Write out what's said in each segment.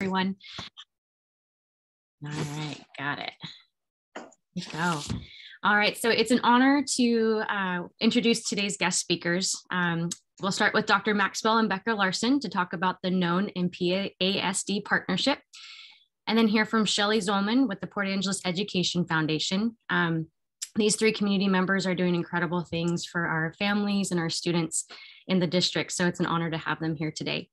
everyone. All right, got it. Go. All right, so it's an honor to uh, introduce today's guest speakers. Um, we'll start with Dr. Maxwell and Becca Larson to talk about the NOHN and PASD partnership, and then hear from Shelley Zollar with the Port Angeles Education Foundation. Um, these three community members are doing incredible things for our families and our students in the district, so it's an honor to have them here today.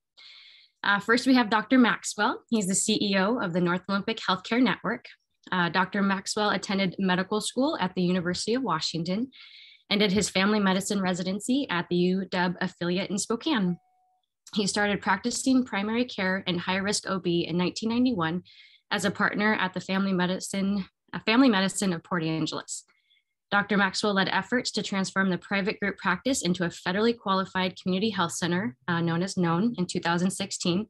Uh, first, we have Dr. Maxwell. He's the CEO of the North Olympic Healthcare Network. Uh, Dr. Maxwell attended medical school at the University of Washington and did his family medicine residency at the UW affiliate in Spokane. He started practicing primary care and high risk OB in 1991 as a partner at the Family Medicine, Family Medicine of Port Angeles. Dr. Maxwell led efforts to transform the private group practice into a federally qualified community health center uh, known as NOHN in 2016,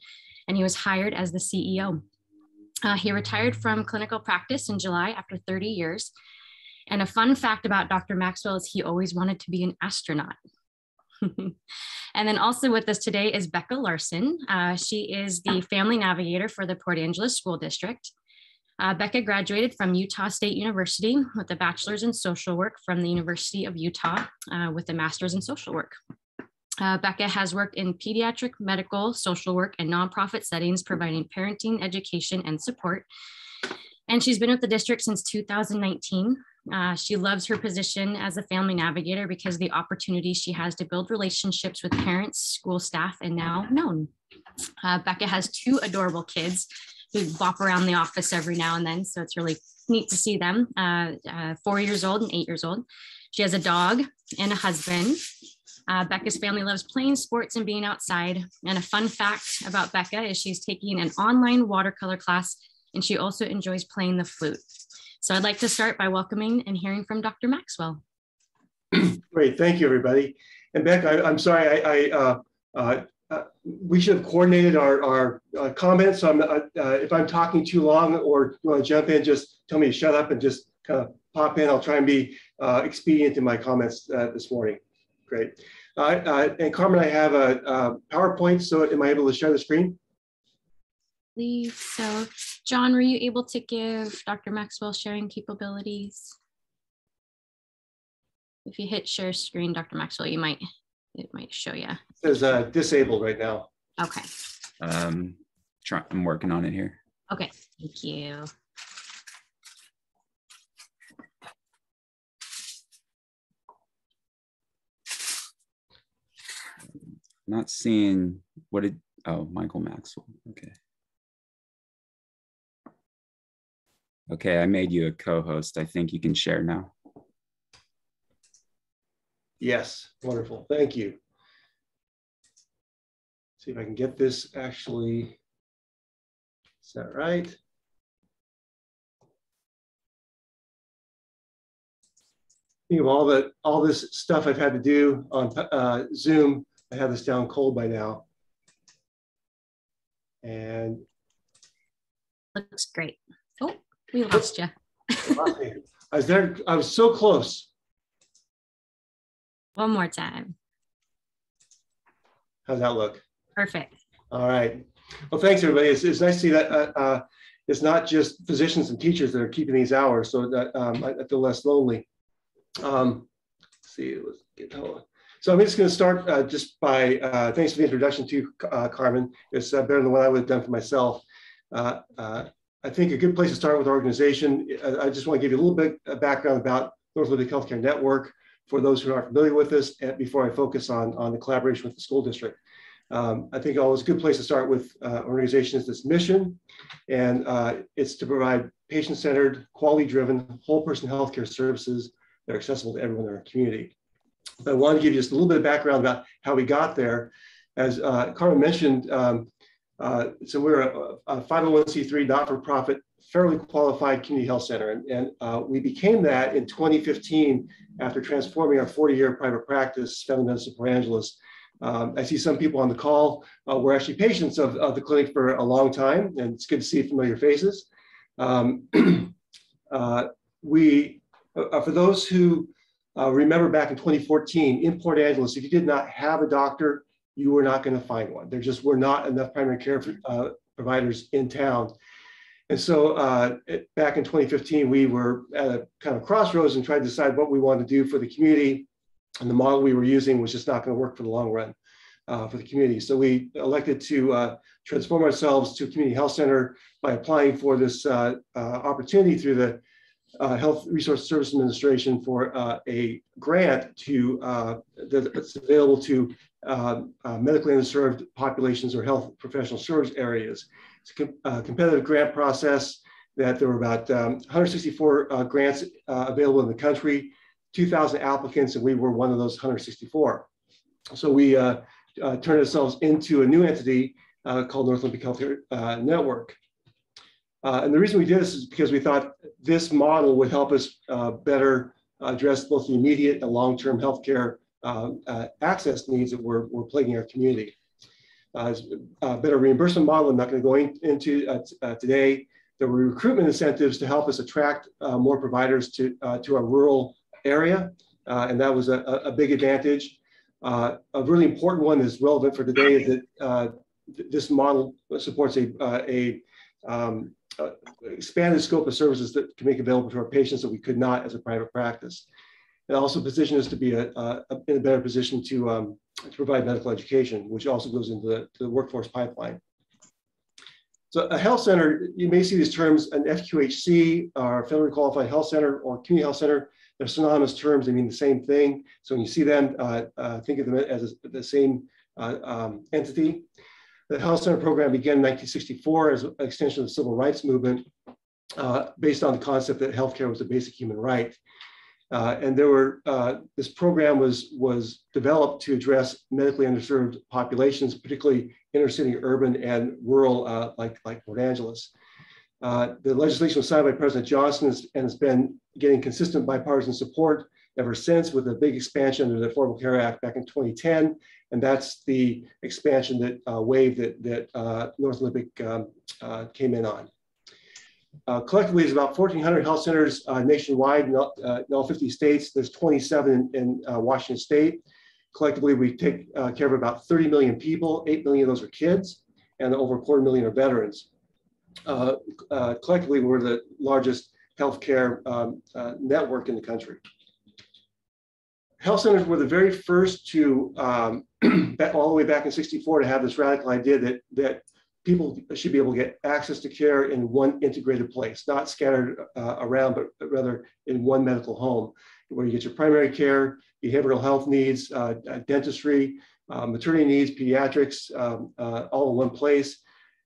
and he was hired as the CEO. Uh, he retired from clinical practice in July after 30 years. And a fun fact about Dr. Maxwell is he always wanted to be an astronaut. and then also with us today is Becca Larson. Uh, she is the family navigator for the Port Angeles School District. Uh, Becca graduated from Utah State University with a bachelor's in social work from the University of Utah uh, with a master's in social work. Uh, Becca has worked in pediatric medical, social work, and nonprofit settings, providing parenting, education, and support. And she's been with the district since 2019. Uh, she loves her position as a family navigator because the opportunity she has to build relationships with parents, school staff, and now NOHN. Uh, Becca has two adorable kids who bop around the office every now and then. So it's really neat to see them, uh, uh, four years old and eight years old. She has a dog and a husband. Uh, Becca's family loves playing sports and being outside. And a fun fact about Becca is she's taking an online watercolor class and she also enjoys playing the flute. So I'd like to start by welcoming and hearing from Dr. Maxwell. Great, thank you, everybody. And Becca, I, am sorry, I, I uh, uh, uh, we should have coordinated our, our uh, comments. So I'm, uh, uh, if I'm talking too long or you want to jump in, just tell me to shut up and just kind of pop in. I'll try and be uh, expedient in my comments this morning. Great. and Carmen, I have a, a, PowerPoint, so am I able to share the screen? Please. So, John, were you able to give Dr. Maxwell sharing capabilities? If you hit share screen, Dr. Maxwell, you might it might show you. It says uh, disabled right now. Okay. Um, try, I'm working on it here. Okay, thank you. Not seeing what did, oh, Michael Maxwell, okay. Okay, I made you a co-host. I think you can share now. Yes, wonderful. Thank you. See if I can get this actually. Is that right? Think of all the all this stuff I've had to do on uh, Zoom. I have this down cold by now. And looks great. Oh, we lost you. I was there. I was so close. One more time. How's that look? Perfect. All right. Well, thanks everybody. It's, it's nice to see that uh, uh, it's not just physicians and teachers that are keeping these hours, so that um, I, I, feel less lonely. Um, see, let's get going. So I'm just going to start uh, just by uh, thanks for the introduction to uh, Carmen. It's uh, better than what I would have done for myself. I think a good place to start with organization. I just want to give you a little bit of background about North Olympic Healthcare Network for those who aren't familiar with this before I focus on, on the collaboration with the school district. Um, I think always a good place to start with uh, organizations this mission, and uh, it's to provide patient-centered, quality-driven, whole-person healthcare services that are accessible to everyone in our community. But I want to give you just a little bit of background about how we got there. As uh, Carmen mentioned, um, uh, so we're a, a 501c3 not-for-profit federally qualified community health center. And, and uh, we became that in 2015 after transforming our 40 year private practice, Family Medicine Port Angeles. Um, I see some people on the call uh, were actually patients of, of the clinic for a long time, and it's good to see familiar faces. Um, uh, we, uh, for those who uh, remember back in 2014 in Port Angeles, if you did not have a doctor, you were not going to find one. There just were not enough primary care uh, providers in town. And so uh, it, back in 2015, we were at a kind of crossroads and tried to decide what we wanted to do for the community. And the model we were using was just not going to work for the long run uh, for the community. So we elected to uh, transform ourselves to a community health center by applying for this uh, uh, opportunity through the uh, Health Resource Service Administration for a grant to that's available to medically underserved populations or health professional service areas. It's a competitive grant process that there were about um, 164 uh, grants uh, available in the country, 2,000 applicants, and we were one of those 164. So we uh, uh, turned ourselves into a new entity uh, called North Olympic Healthcare uh, Network. and the reason we did this is because we thought this model would help us better address both the immediate and long-term healthcare access needs that were, were plaguing our community uh, a better reimbursement model. I'm not going to go in, into uh, uh, today. There were recruitment incentives to help us attract uh, more providers to, uh, to our rural area, uh, and that was a, a big advantage. a really important one that's relevant for today is that this model supports a, a um, expanded scope of services that can make available to our patients that we could not as a private practice. It also positions us to be a, a, in a better position to um, to provide medical education, which also goes into the, the workforce pipeline. So a health center, you may see these terms, an FQHC, or federally qualified health center, or community health center. They're synonymous terms, they mean the same thing. So when you see them, uh, uh, think of them as a, the same uh, um, entity. The health center program began in 1964 as an extension of the civil rights movement, uh, based on the concept that healthcare was a basic human right. Uh, and there were, uh, this program was, was developed to address medically underserved populations, particularly inner city, urban, and rural, uh, like, like Port Angeles. Uh, the legislation was signed by President Johnson and has been getting consistent bipartisan support ever since with a big expansion under the Affordable Care Act back in 2010. And that's the expansion that uh, wave that, that uh, North Olympic um, came in on. Uh, collectively, there's about 1,400 health centers uh, nationwide in all, uh, in all, 50 states. There's 27 in, in uh, Washington state. Collectively, we take uh, care of about 30 million people. 8 million of those are kids, and over a quarter million are veterans. Uh, collectively, we're the largest healthcare um, network in the country. Health centers were the very first to, um, all the way back in 64, to have this radical idea that, that people should be able to get access to care in one integrated place, not scattered uh, around, but, rather in one medical home, where you get your primary care, behavioral health needs, uh, uh dentistry, uh, maternity needs, pediatrics, um, uh, all in one place.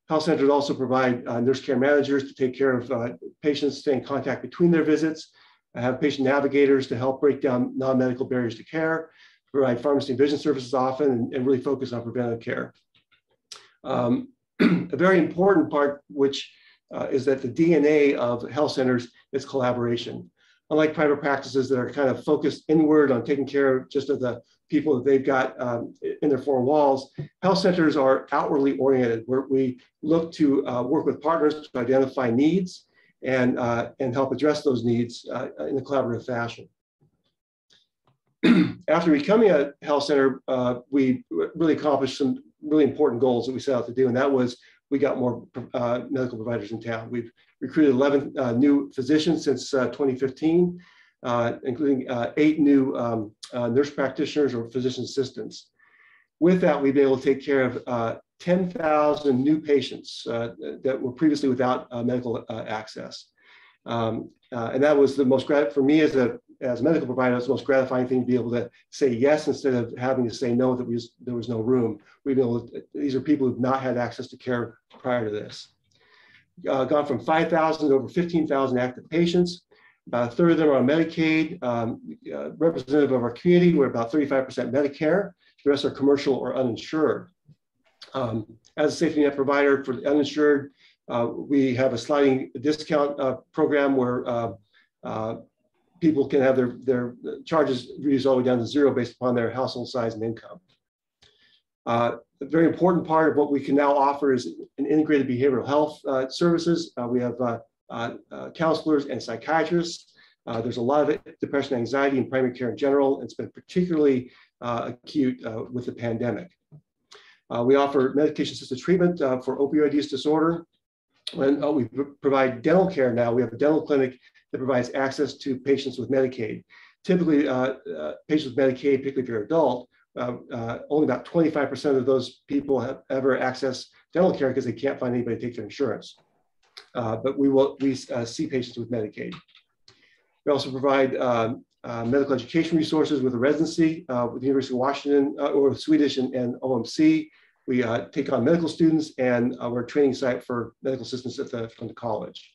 Health centers also provide uh, nurse care managers to take care of patients, stay in contact between their visits, have patient navigators to help break down non-medical barriers to care, provide pharmacy and vision services often, and, and really focus on preventive care. Um, a very important part, which uh, is that the DNA of health centers is collaboration. Unlike private practices that are kind of focused inward on taking care of just of the people that they've got um, in their four walls, health centers are outwardly oriented, where we look to uh, work with partners to identify needs and, uh, and help address those needs uh, in a collaborative fashion. After becoming a health center, uh, we really accomplished some really important goals that we set out to do, and that was we got more uh, medical providers in town. We've recruited 11 uh, new physicians since uh, 2015, uh, including uh, eight new um, nurse practitioners or physician assistants. With that, we've been able to take care of 10,000 new patients that were previously without medical access. Um, and that was the most for me as a as a medical provider, it's the most gratifying thing to be able to say yes instead of having to say no that we just, there was no room. We've been able these are people who've not had access to care prior to this. Uh, gone from 5,000 to over 15,000 active patients. About a third of them are on Medicaid. Um, uh, representative of our community, we're about 35% Medicare. The rest are commercial or uninsured. Um, as a safety net provider for the uninsured, uh, we have a sliding discount uh, program where uh, uh, people can have their, their charges reduced all the way down to zero based upon their household size and income. Uh, a very important part of what we can now offer is an integrated behavioral health uh, services. Uh, we have uh, uh, uh, counselors and psychiatrists. there's a lot of depression, anxiety, and primary care in general. It's been particularly acute with the pandemic. We offer medication-assisted treatment for opioid use disorder. And we provide dental care now. We have a dental clinic that provides access to patients with Medicaid. Typically, uh, uh, patients with Medicaid, particularly if you're an adult, only about 25% of those people have ever access dental care because they can't find anybody to take their insurance. but we will we see patients with Medicaid. We also provide um, uh, medical education resources with a residency uh, with the University of Washington uh, or Swedish and, and OMC. We uh, take on medical students and uh, we're a training site for medical assistants at the, from the college.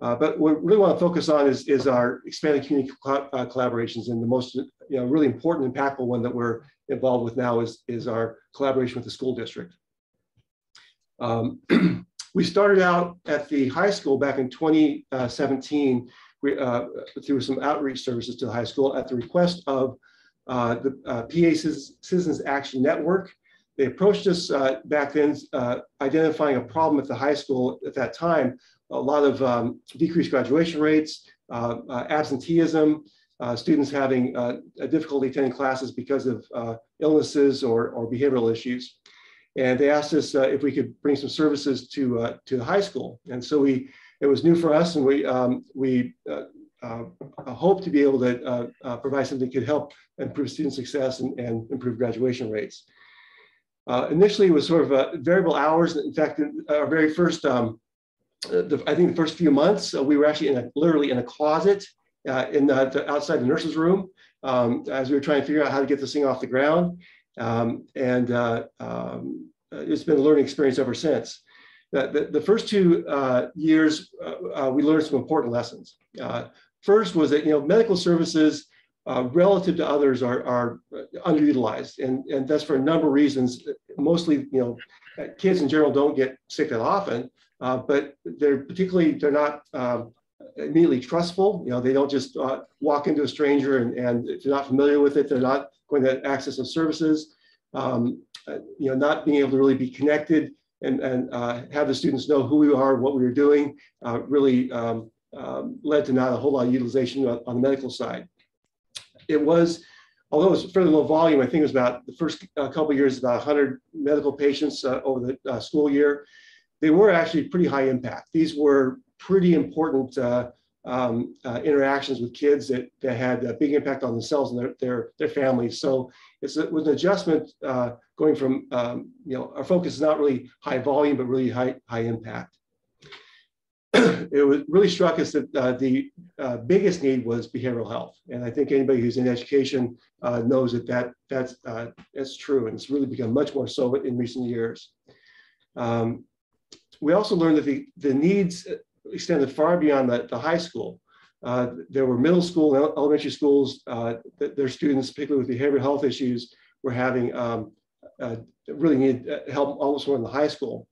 Uh, but what we really want to focus on is, is our expanded community collaborations and the most you know, really important impactful one that we're involved with now is, is our collaboration with the school district. Um, we started out at the high school back in 2017 we, uh, through some outreach services to the high school at the request of uh, the uh, PA Citizens Action Network. They approached us uh, back then, uh, identifying a problem at the high school at that time, a lot of um, decreased graduation rates, uh, absenteeism, students having a difficulty attending classes because of illnesses or, or behavioral issues. And they asked us if we could bring some services to, to the high school. And so we it was new for us, and we um, we uh, uh, hope to be able to uh, uh, provide something that could help improve student success and, and improve graduation rates. Uh, initially, it was sort of variable hours. In fact, our very first, um, the, I think the first few months, we were actually in a, literally in a closet in the, the, outside the nurse's room um, as we were trying to figure out how to get this thing off the ground. Um, and um, it's been a learning experience ever since the, the first two uh, years, uh, uh, we learned some important lessons. Uh, first was that, you know, medical services uh, relative to others are, are underutilized. And, and that's for a number of reasons. Mostly, you know, kids in general don't get sick that often, uh, but they're particularly, they're not um, immediately trustful. You know, they don't just walk into a stranger and, and if they're not familiar with it, they're not going to access those services. Um, you know, not being able to really be connected and, and uh, have the students know who we are, what we were doing, uh, really um, um, led to not a whole lot of utilization on, on, the medical side. It was, although it was fairly low volume, I think it was about the first uh, couple years, about 100 medical patients uh, over the uh, school year. They were actually pretty high impact. These were pretty important uh, um, uh, interactions with kids that, that had a big impact on themselves and their, their, their families. So it's, it was an adjustment uh, going from, um, you know, our focus is not really high volume, but really high, high impact. it was really struck us that uh, the uh, biggest need was behavioral health. And I think anybody who's in education uh, knows that, that that's, uh, that's true. And it's really become much more so in recent years. Um, we also learned that the, the needs extended far beyond the, the high school. Uh, there were middle school and elementary schools, uh, that their students, particularly with behavioral health issues, were having um, really needed help almost more in the high school.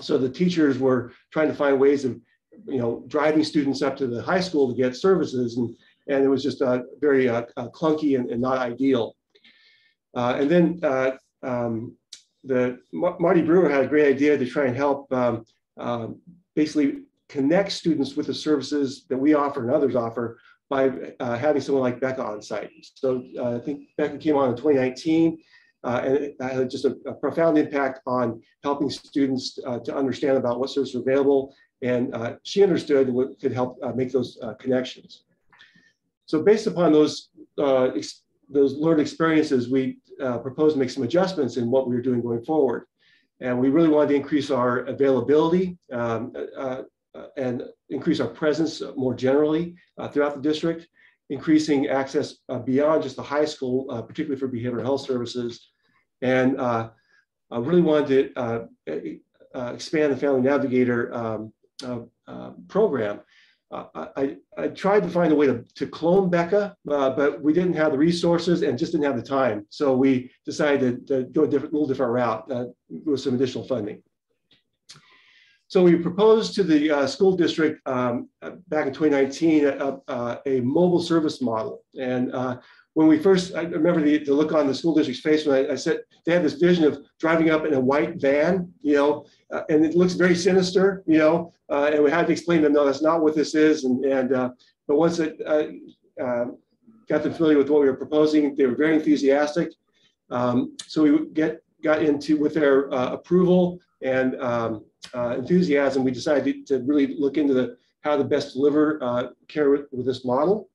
So the teachers were trying to find ways of, you know, driving students up to the high school to get services, and and it was just uh, very uh, clunky and, and, not ideal. and then um, the Marty Brewer had a great idea to try and help um, basically connect students with the services that we offer and others offer by uh, having someone like Becca on site. So uh, I think Becca came on in 2019 uh, and it had just a, a, profound impact on helping students uh, to understand about what services are available. And uh, she understood what could help uh, make those connections. So based upon those, those learned experiences, we proposed to make some adjustments in what we were doing going forward. And we really wanted to increase our availability um, uh, uh, and increase our presence more generally uh, throughout the district, increasing access uh, beyond just the high school, particularly for behavioral health services. And I really wanted to expand the Family Navigator um, program. Uh, I, I, tried to find a way to, to clone Becca, uh, but we didn't have the resources and just didn't have the time. So we decided to, to go a different, little different route uh, with some additional funding. So we proposed to the uh, school district um, back in 2019 a, a, a, mobile service model. And uh, when we first, I remember the, the, look on the school district's face when I, I, said they had this vision of driving up in a white van, you know, uh, and it looks very sinister, you know, uh, and we had to explain to them, no, that's not what this is. And, and uh, but once it uh, um, got them familiar with what we were proposing, they were very enthusiastic. Um, so we get got into with their uh, approval and um, uh, enthusiasm, we decided to really look into the how to best deliver care with, with, this model.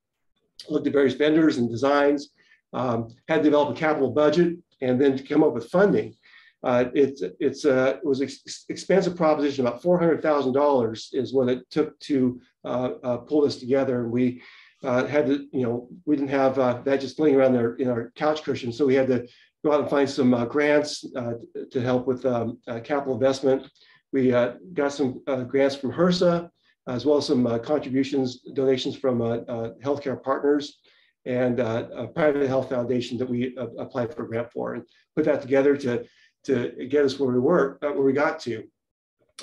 Looked at various vendors and designs, um, had to develop a capital budget, and then come up with funding. Uh, it, it's, uh, it was an ex expensive proposition, about $400,000 is what it took to uh, uh, pull this together. And we uh, had to, you know, we didn't have that just laying around there in our couch cushion. So we had to go out and find some grants to help with um, capital investment. We got some grants from HRSA, as well as some contributions, donations from healthcare partners and uh, a private health foundation that we uh, applied for a grant for and put that together to to get us where we were, uh, where we got to.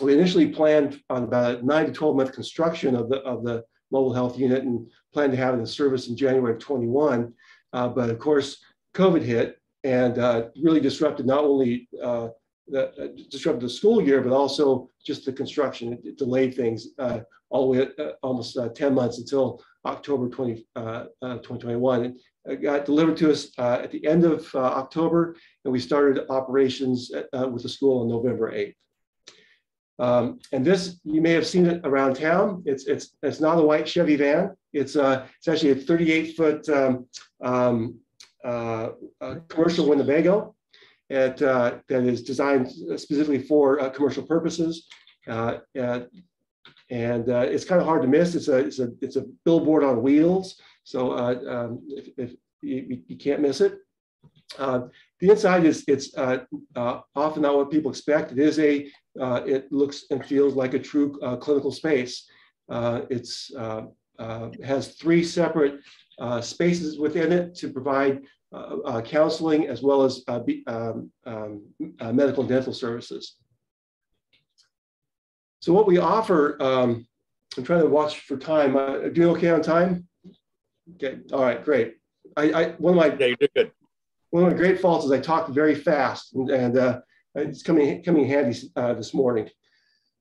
We initially planned on about a nine to 12 month construction of the, of the mobile health unit and planned to have it in service in January of 21. Uh, but of course, COVID hit and uh, really disrupted not only uh, the, uh, disrupted the school year, but also just the construction. It, it delayed things uh, all the way almost 10 months until October 20, 2021 got delivered to us uh, at the end of uh, October, and we started operations at, uh, with the school on November 8th. Um, and this, you may have seen it around town. It's it's it's not a white Chevy van. It's uh it's actually a 38 foot um, um, uh, commercial Winnebago, at, uh, that is designed specifically for uh, commercial purposes. Uh, and uh, it's kind of hard to miss. It's a it's a it's a billboard on wheels. So uh, um, if, if you, you, can't miss it. Uh, the inside is it's uh, uh, often not what people expect. It is a uh, it looks and feels like a true uh, clinical space. it's has three separate spaces within it to provide counseling as well as be, um, um, medical and dental services. So what we offer, um, I'm trying to watch for time. Uh, doing okay on time? Okay. All right. Great. I, I one of my yeah, you did good. One of my great faults is I talk very fast, and, and uh, it's coming coming handy uh, this morning.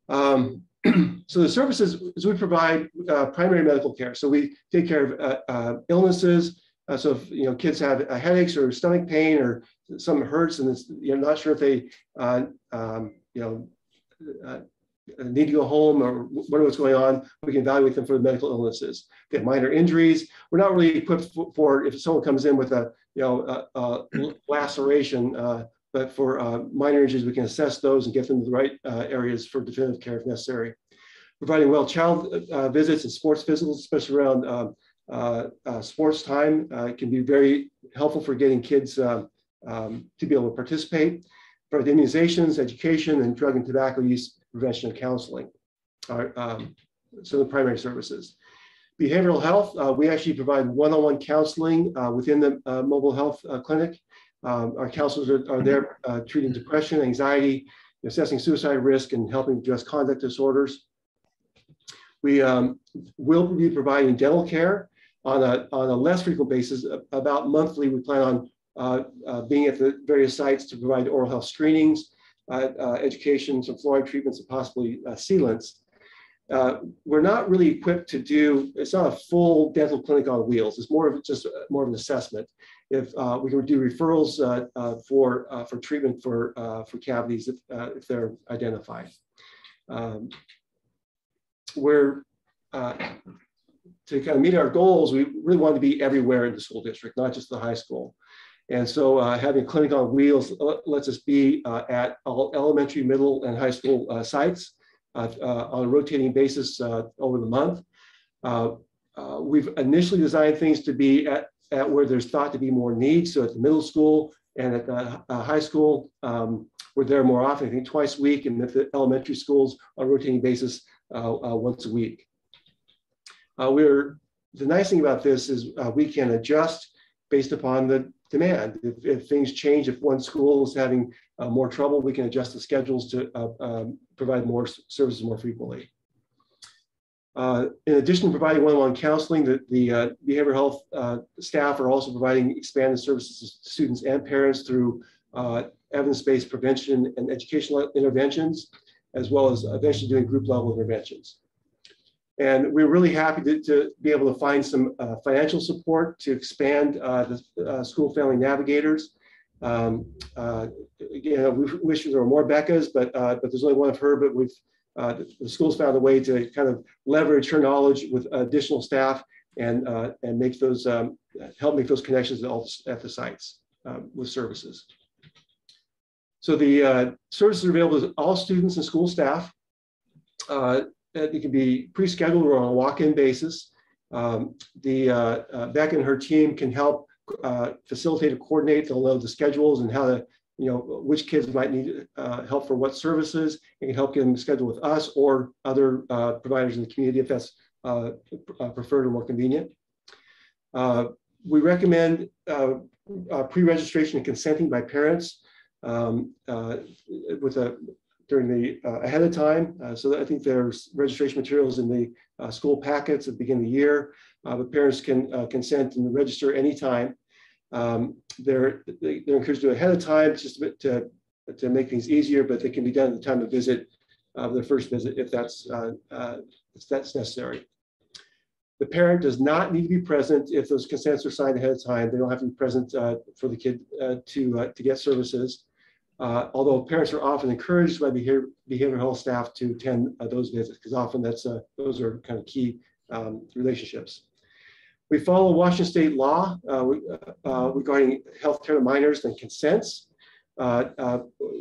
Um, so the services is we provide uh, primary medical care. So we take care of uh, uh, illnesses. Uh, so if you know kids have headaches or stomach pain or something hurts and it's, you're not sure if they um, you know need to go home or wonder what's going on, we can evaluate them for the medical illnesses. If they have minor injuries, we're not really equipped for, if someone comes in with a you know a, a laceration, uh, but for uh, minor injuries, we can assess those and get them to the right uh, areas for definitive care if necessary. Providing well child uh, visits and sports physicals, especially around um, uh, uh, sports time, can be very helpful for getting kids um, to be able to participate. Provide immunizations, education, and drug and tobacco use prevention and counseling are um, some of the primary services. Behavioral health, uh, we actually provide one-on-one counseling uh, within the uh, mobile health uh, clinic. Um, our counselors are, are there uh, treating depression, anxiety, assessing suicide risk, and helping address conduct disorders. We um, will be providing dental care on a, on a less frequent basis. About monthly, we plan on uh, being at the various sites to provide oral health screenings, uh, uh, education, some fluoride treatments, and possibly uh, sealants. we're not really equipped to do, it's not a full dental clinic on wheels. It's more of just more of an assessment. If we can do referrals for, for treatment for, for cavities if, if they're identified. Um, we're uh, to kind of meet our goals, we really want to be everywhere in the school district, not just the high school. And so uh, having a clinic on wheels uh, lets us be uh, at all elementary, middle, and high school uh, sites uh, uh, on a rotating basis over the month. we've initially designed things to be at, at where there's thought to be more needs. So at the middle school and at the high school, um, we're there more often, I think twice a week, and at the elementary schools on a rotating basis once a week. We're, the nice thing about this is we can adjust based upon the demand. If, if things change, if one school is having uh, more trouble, we can adjust the schedules to uh, um, provide more services more frequently. Uh, in addition to providing one-on-one counseling, the, the uh, behavioral health uh, staff are also providing expanded services to students and parents through uh, evidence-based prevention and educational interventions, as well as eventually doing group level interventions. And we're really happy to, to be able to find some uh, financial support to expand uh, the uh, school family navigators. Um, uh, again, we wish there were more Beccas, but uh, but there's only one of her. But we've uh, the, school's found a way to kind of leverage her knowledge with additional staff and and make those um, help make those connections at, all, at the sites um, with services. So the services are available to all students and school staff. Uh, it can be pre-scheduled or on a walk-in basis. Um, the uh, uh, Beck and her team can help uh, facilitate and coordinate. They'll know the schedules and how to, you know, which kids might need uh, help for what services. It can help get them scheduled with us or other uh, providers in the community if that's uh, preferred or more convenient. we recommend pre-registration and consenting by parents um, with a during the uh, ahead of time. Uh, so I think there's registration materials in the uh, school packets at the beginning of the year, but parents can consent and register anytime. Um, they're, they, are encouraged to do ahead of time just to, to, make things easier, but they can be done at the time of visit, uh, their first visit, if that's, uh, uh, if that's necessary. The parent does not need to be present if those consents are signed ahead of time. They don't have to be present uh, for the kid uh, to, uh, to get services. Although parents are often encouraged by behavior, behavioral health staff to attend those visits because often that's those are kind of key um, relationships. We follow Washington state law uh, uh, regarding healthcare of minors and consents. Uh, uh,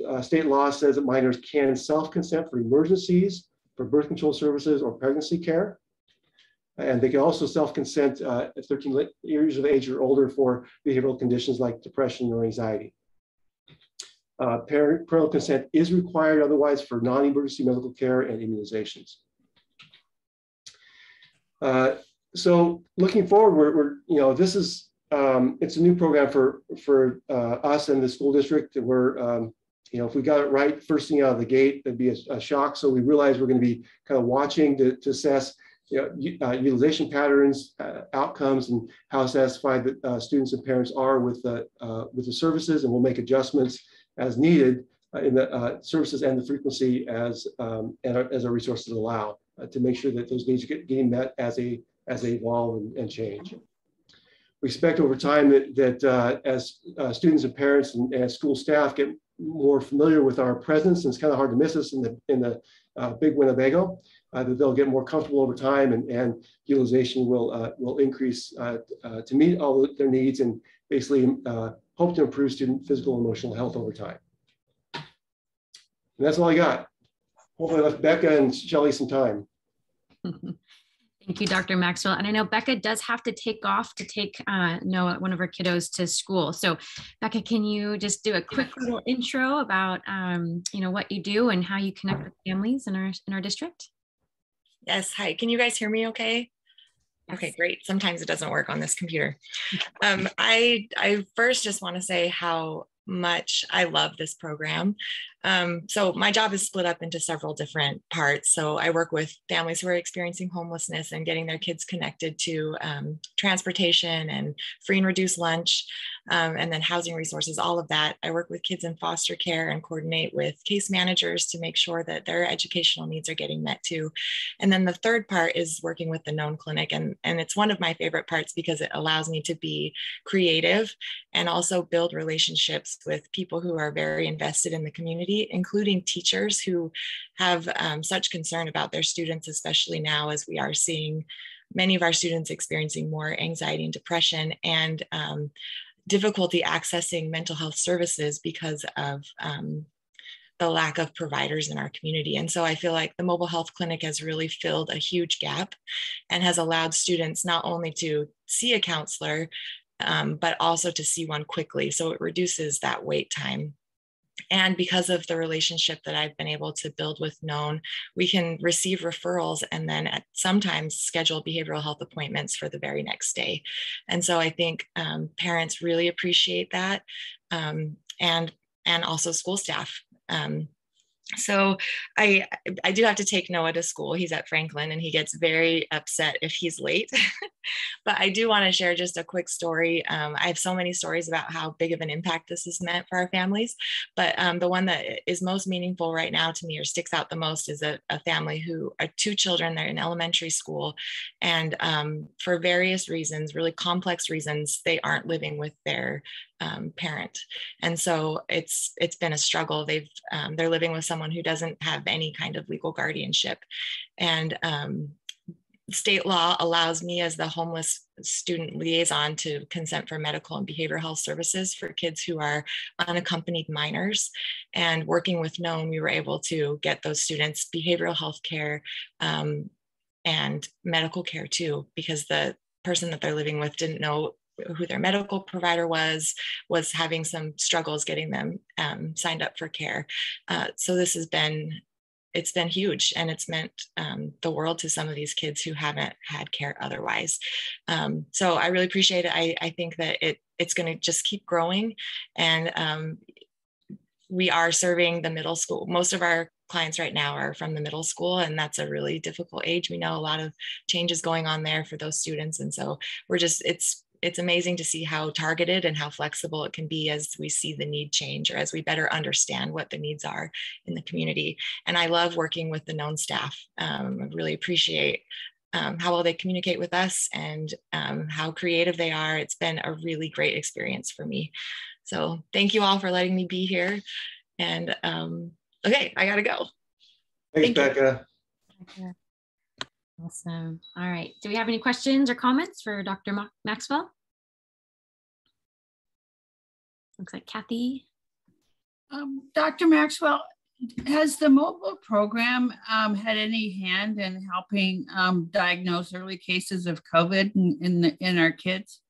uh, state law says that minors can self-consent for emergencies, for birth control services or pregnancy care. And they can also self-consent at 13 years of age or older for behavioral conditions like depression or anxiety. Uh, parental consent is required otherwise for non-emergency medical care and immunizations. Uh, so looking forward, we're, we're, you know, this is, um, it's a new program for, for uh, us and the school district. We're, um, you know, if we got it right first thing out of the gate, it'd be a, a shock. So we realize we're going to be kind of watching to, to assess you know, uh, utilization patterns, uh, outcomes, and how satisfied the uh, students and parents are with the uh, with the services, and we'll make adjustments as needed uh, in the uh, services and the frequency as um, and our, as our resources allow to make sure that those needs are getting met as a as they evolve and, and change. We expect over time that, that uh, as uh, students and parents and, and, school staff get more familiar with our presence, and it's kind of hard to miss us in the, in the uh, big Winnebago, uh, that they'll get more comfortable over time and, and utilization will, uh, will increase uh, to meet all their needs and basically hope to improve student physical and emotional health over time. And that's all I got. Hopefully I left Becca and Shelley some time. Thank you, Dr. Maxwell. And I know Becca does have to take off to take uh, Noah, one of her kiddos, to school. So, Becca, can you just do a quick little intro about, um, you know, what you do and how you connect with families in our in our district? Yes. Hi. Can you guys hear me? Okay. Okay, great. Sometimes it doesn't work on this computer. Um, I I first just want to say how much I love this program. Um, so my job is split up into several different parts. So I work with families who are experiencing homelessness and getting their kids connected to um, transportation and free and reduced lunch, um, and then housing resources, all of that. I work with kids in foster care and coordinate with case managers to make sure that their educational needs are getting met too. And then the third part is working with the NOHN clinic. And, and it's one of my favorite parts because it allows me to be creative and also build relationships with people who are very invested in the community including teachers who have um, such concern about their students, especially now as we are seeing many of our students experiencing more anxiety and depression and um, difficulty accessing mental health services because of um, the lack of providers in our community. And so I feel like the mobile health clinic has really filled a huge gap and has allowed students not only to see a counselor, um, but also to see one quickly. So it reduces that wait time and because of the relationship that I've been able to build with NOHN, we can receive referrals and then at sometimes schedule behavioral health appointments for the very next day. And so I think um, parents really appreciate that, um, and and also school staff. Um, so I I do have to take Noah to school. He's at Franklin and he gets very upset if he's late. but I do want to share just a quick story. Um, I have so many stories about how big of an impact this has meant for our families, but um, the one that is most meaningful right now to me or sticks out the most is a, a family who are two children. They're in elementary school, and um, for various reasons, really complex reasons, they aren't living with their um, parent and so it's it's been a struggle they've um, they're living with someone who doesn't have any kind of legal guardianship and um, state law allows me as the homeless student liaison to consent for medical and behavioral health services for kids who are unaccompanied minors and working with NOHN we were able to get those students behavioral health care um, and medical care too because the person that they're living with didn't know who their medical provider was, was having some struggles getting them um, signed up for care. Uh, so this has been, it's been huge and it's meant um, the world to some of these kids who haven't had care otherwise. Um, so I really appreciate it. I, I think that it it's going to just keep growing and um, we are serving the middle school. Most of our clients right now are from the middle school and that's a really difficult age we know a lot of changes going on there for those students and so we're just it's it's amazing to see how targeted and how flexible it can be as we see the need change or as we better understand what the needs are in the community. And I love working with the NOHN staff. Um, I really appreciate um, how well they communicate with us and um, how creative they are. It's been a really great experience for me. So thank you all for letting me be here. And um, okay, I gotta go. Thanks, Thank Becca. You. Awesome. All right. Do we have any questions or comments for Dr. Ma Maxwell? Looks like Kathy. Um, Dr. Maxwell, has the mobile program um, had any hand in helping um, diagnose early cases of COVID in, in, the, in our kids?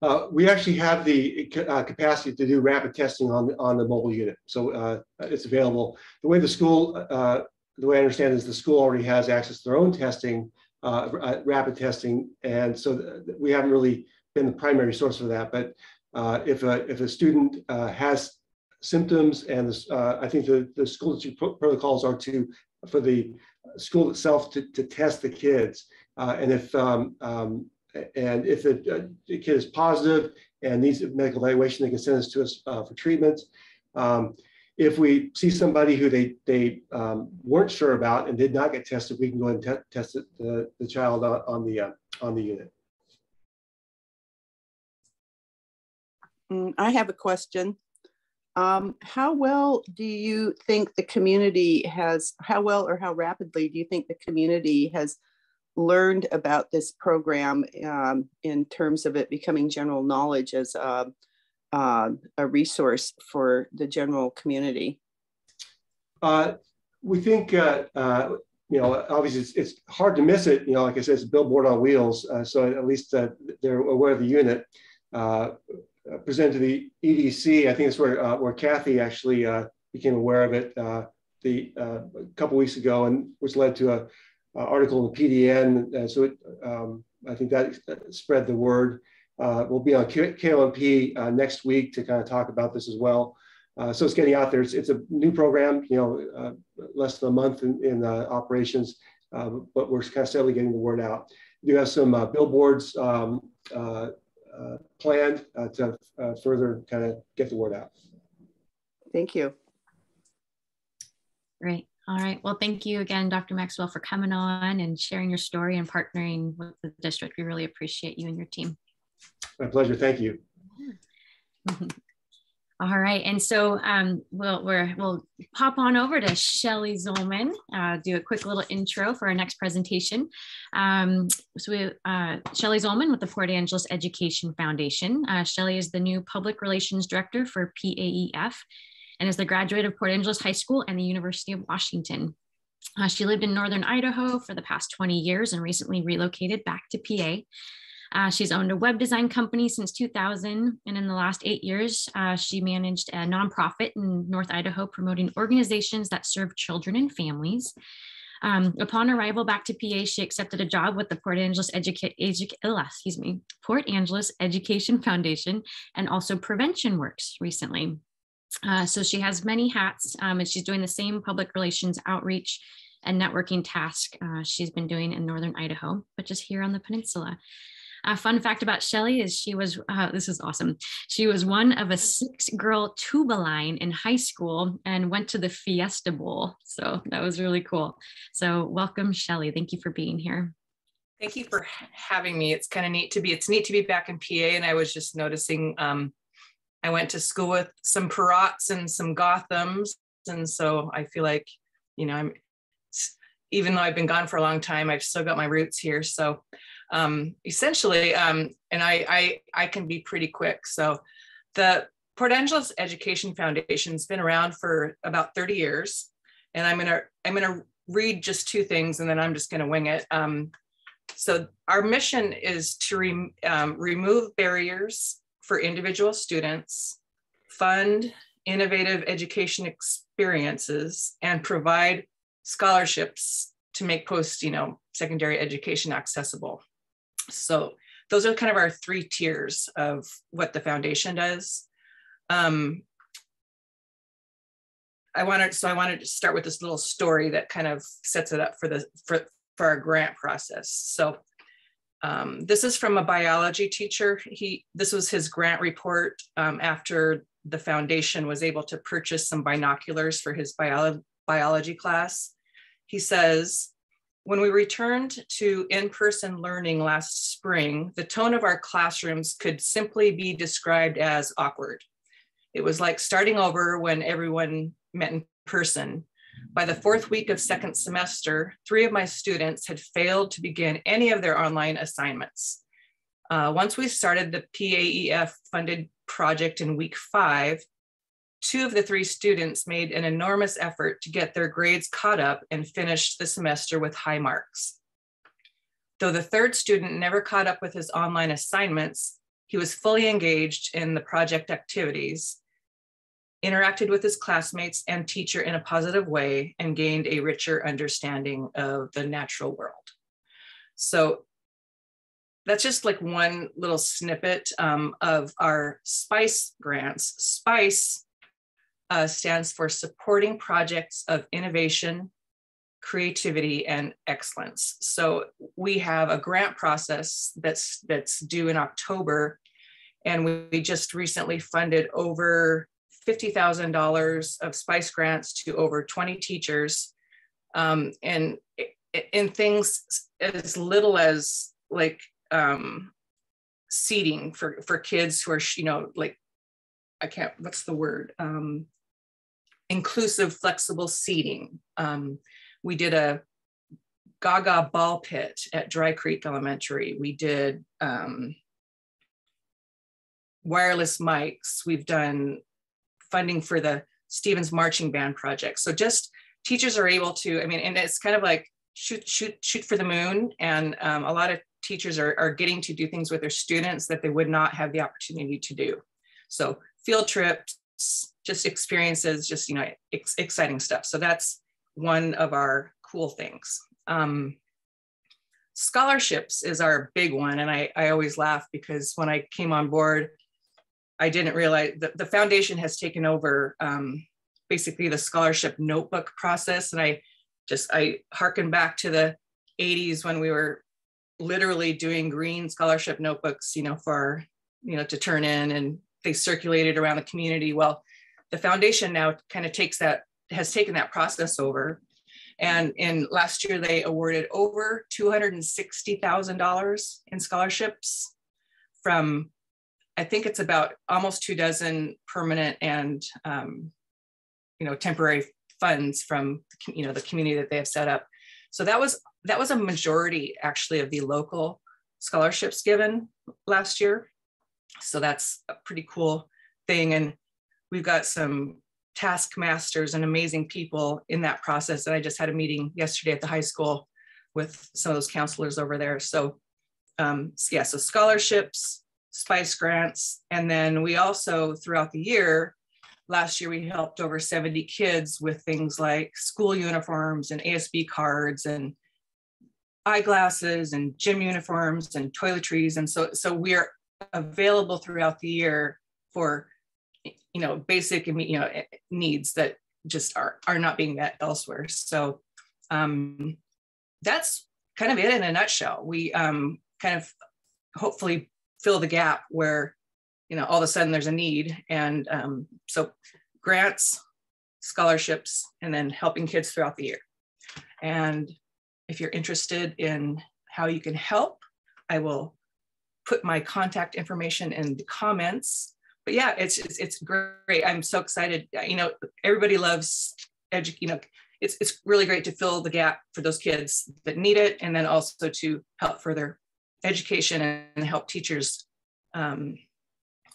Uh, we actually have the uh, capacity to do rapid testing on, on the mobile unit. So uh, it's available. The way the school uh, the way I understand is the school already has access to their own testing, uh, uh rapid testing, and so we haven't really been the primary source for that. But uh, if a if a student uh, has symptoms, and uh, I think the the school district protocols are to for the school itself to, to test the kids, uh, and if um, um, and if the, kid is positive and needs medical evaluation, they can send this to us for treatment. Um, if we see somebody who they they um, weren't sure about and did not get tested, we can go and te test it, the, the child on, on the uh, on the unit. Mm, I have a question. Um, how well do you think the community has, how well or how rapidly do you think the community has learned about this program um, in terms of it becoming general knowledge as uh, uh, a resource for the general community? Uh, we think, uh, uh, you know, obviously it's, it's, hard to miss it. You know, like I said, it's a billboard on wheels. Uh, so at least uh, they're aware of the unit. presented to the EDC, I think it's where where Kathy actually became aware of it the a couple weeks ago, and which led to a, a article in the PDN. so it, um, I think that spread the word. Uh, we'll be on KONP uh, next week to kind of talk about this as well. Uh, so it's getting out there. It's, it's, a new program, you know, uh, less than a month in, in uh, operations, uh, but we're kind of steadily getting the word out. We do have some billboards um, planned to further kind of get the word out. Thank you. Great. All right. Well, thank you again, Dr. Maxwell, for coming on and sharing your story and partnering with the district. We really appreciate you and your team. My pleasure. Thank you. All right, and so um, we'll we will pop on over to Shelley Zollar, uh, do a quick little intro for our next presentation. Um, so we, uh, Shelley Zollar with the Port Angeles Education Foundation. Uh, Shelley is the new Public Relations Director for PAEF and is the graduate of Port Angeles High School and the University of Washington. Uh, she lived in Northern Idaho for the past 20 years and recently relocated back to PA. Uh, she's owned a web design company since 2000. And in the last eight years, uh, she managed a nonprofit in North Idaho promoting organizations that serve children and families. Um, upon arrival back to PA, she accepted a job with the Port Angeles Edu- oh, excuse me, Port Angeles Education Foundation and also Prevention Works recently. Uh, so she has many hats um, and she's doing the same public relations outreach and networking task uh, she's been doing in Northern Idaho, but just here on the peninsula. A fun fact about Shelley is she was, uh, this is awesome. She was one of a six girl tuba line in high school and went to the Fiesta Bowl. So that was really cool. So welcome, Shelley. Thank you for being here. Thank you for having me. It's kind of neat to be, it's neat to be back in PA. And I was just noticing, um, I went to school with some Perrots and some Gothams. And so I feel like, you know, I'm, even though I've been gone for a long time, I've still got my roots here. So um, essentially, um, and I, I, I can be pretty quick. So the Port Angeles Education Foundation has been around for about 30 years. And I'm gonna, I'm gonna read just two things and then I'm just gonna wing it. Um, so our mission is to re, um, remove barriers for individual students, fund innovative education experiences, and provide scholarships to make post, you know, secondary education accessible. So those are kind of our three tiers of what the foundation does. Um, I wanted, so I wanted to start with this little story that kind of sets it up for the for, for our grant process. So um, this is from a biology teacher. He this was his grant report um, after the foundation was able to purchase some binoculars for his bio biology class. He says, when we returned to in-person learning last spring, the tone of our classrooms could simply be described as awkward. It was like starting over when everyone met in person. By the fourth week of second semester, three of my students had failed to begin any of their online assignments. Uh, once we started the PAEF funded project in week five, two of the three students made an enormous effort to get their grades caught up and finished the semester with high marks. Though the third student never caught up with his online assignments, he was fully engaged in the project activities, interacted with his classmates and teacher in a positive way, and gained a richer understanding of the natural world. So that's just like one little snippet um, of our SPICE grants. SPICE uh, stands for Supporting Projects of Innovation, Creativity, and Excellence. So we have a grant process that's, that's due in October, and we, we just recently funded over $50,000 of SPICE grants to over 20 teachers. Um, and in things as little as like um, seating for, for kids who are, you know, like I can't, what's the word? Um, inclusive, flexible seating. Um, we did a Gaga ball pit at Dry Creek Elementary. We did um, wireless mics. We've done funding for the Stevens Marching Band project. So just teachers are able to, I mean, and it's kind of like shoot, shoot, shoot for the moon. And um, a lot of teachers are, are getting to do things with their students that they would not have the opportunity to do. So field trips, just experiences, just, you know, ex exciting stuff. So that's one of our cool things. Um, scholarships is our big one. And I, I always laugh because when I came on board, I didn't realize that the foundation has taken over um, basically the scholarship notebook process. And I just, I harken back to the 80s when we were literally doing green scholarship notebooks, you know, for, you know, to turn in and they circulated around the community. Well, the foundation now kind of takes that, has taken that process over. And in last year, they awarded over $260,000 in scholarships from, I think it's about almost two dozen permanent and, um, you know, temporary funds from, you know, the community that they have set up. So that was, that was a majority actually of the local scholarships given last year. So that's a pretty cool thing. And we've got some taskmasters and amazing people in that process. And I just had a meeting yesterday at the high school with some of those counselors over there. So um, yeah, so scholarships, SPICE grants, and then we also throughout the year, last year we helped over 70 kids with things like school uniforms and ASB cards and eyeglasses and gym uniforms and toiletries. And so, so we're available throughout the year for you know basic you know needs that just are are not being met elsewhere so um, that's kind of it in a nutshell. We um, kind of hopefully fill the gap where you know all of a sudden there's a need, and um, so grants, scholarships, and then helping kids throughout the year. And if you're interested in how you can help, I will put my contact information in the comments. But yeah, it's it's, it's great. I'm so excited. You know, everybody loves edu- you know, it's it's really great to fill the gap for those kids that need it, and then also to help further education and help teachers, um,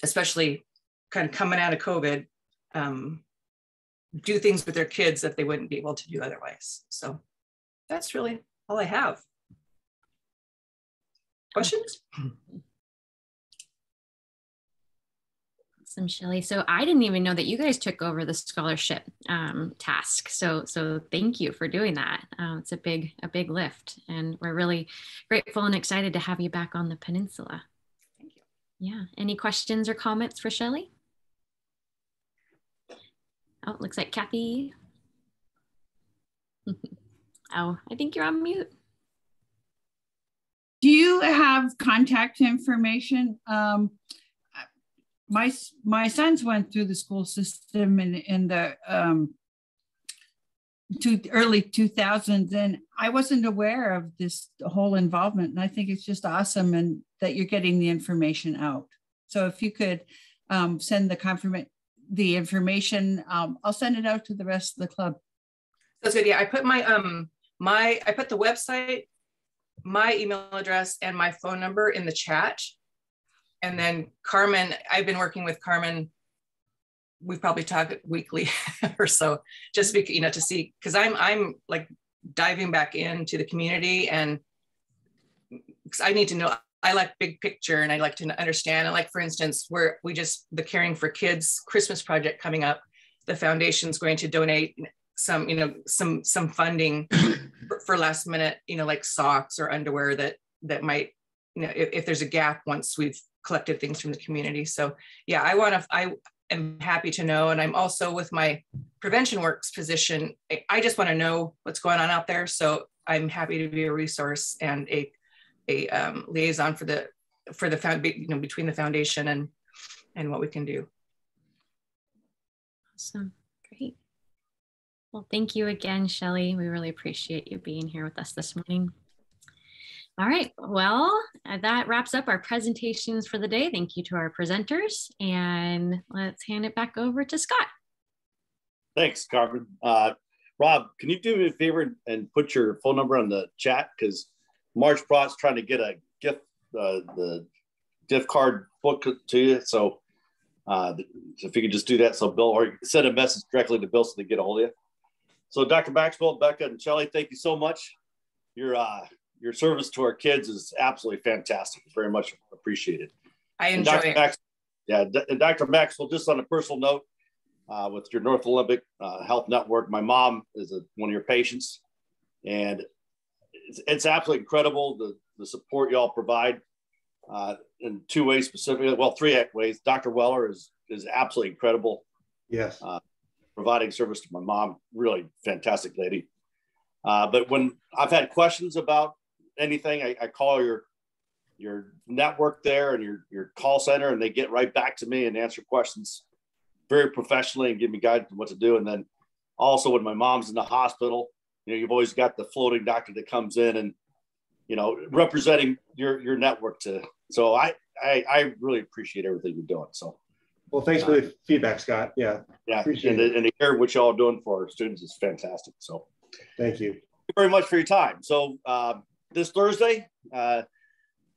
especially kind of coming out of COVID, um, do things with their kids that they wouldn't be able to do otherwise. So that's really all I have. Questions? Awesome, Shelley. So I didn't even know that you guys took over the scholarship um, task. So so thank you for doing that. Uh, it's a big a big lift, and we're really grateful and excited to have you back on the peninsula. Thank you. Yeah. Any questions or comments for Shelley? Oh, looks like Kathy. oh, I think you're on mute. Do you have contact information? Um, my my sons went through the school system in in the um, to early 2000s, and I wasn't aware of this whole involvement. And I think it's just awesome, and that you're getting the information out. So if you could um, send the confirmation the information, um, I'll send it out to the rest of the club. That's good. Yeah, I put my um my I put the website, my email address, and my phone number in the chat. And then Carmen, I've been working with Carmen. We've probably talked weekly or so, just because you know to see because I'm I'm like diving back into the community and because I need to know. I like big picture and I like to understand. And like for instance, where we just the Caring for Kids Christmas project coming up, the foundation's going to donate some you know some some funding for, for last minute you know like socks or underwear that that might you know if, if there's a gap once we've collected things from the community. So yeah i want to i am happy to know and i'm also with my prevention works position i, I just want to know what's going on out there. So i'm happy to be a resource and a a um, liaison for the for the found you know between the foundation and and what we can do. Awesome. Great. Well, thank you again, Shelley. We really appreciate you being here with us this morning. All right, well, uh, that wraps up our presentations for the day. Thank you to our presenters, and let's hand it back over to Scott. Thanks, Carmen. Uh, Rob, can you do me a favor and put your phone number on the chat? Because March Prot's trying to get a gift, uh, the gift card book to you. So uh, if you could just do that, so Bill, or send a message directly to Bill so they get a hold of you. So Dr. Maxwell, Becca, and Shelley, thank you so much. Your uh, your service to our kids is absolutely fantastic. Very much appreciated. I enjoy it. Max, yeah, and Dr. Maxwell, just on a personal note, uh, with your North Olympic uh, Health Network, my mom is a, one of your patients, and it's, it's absolutely incredible the, the support y'all provide uh, in two ways specifically. Well, three ways. Dr. Weller is is absolutely incredible. Yes. Uh, providing service to my mom. Really fantastic lady. Uh, but when I've had questions about anything, I, I, call your your network there and your your call center, and they get right back to me and answer questions very professionally and give me guidance on what to do. And then also when my mom's in the hospital, you know, you've always got the floating doctor that comes in and you know representing your your network to. So I I, I really appreciate everything you're doing. So well, thanks for the feedback, Scott. Yeah. Yeah. Appreciate and, and to hear what y'all doing for our students is fantastic. So thank you. Thank you very much for your time. So uh, this Thursday, uh,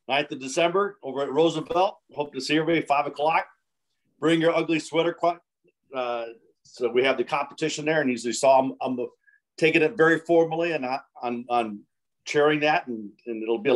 9th of December over at Roosevelt. Hope to see everybody five o'clock. Bring your ugly sweater. Uh, so we have the competition there, and as you saw, I'm, I'm taking it very formally and I'm on on chairing that, and, and it'll be a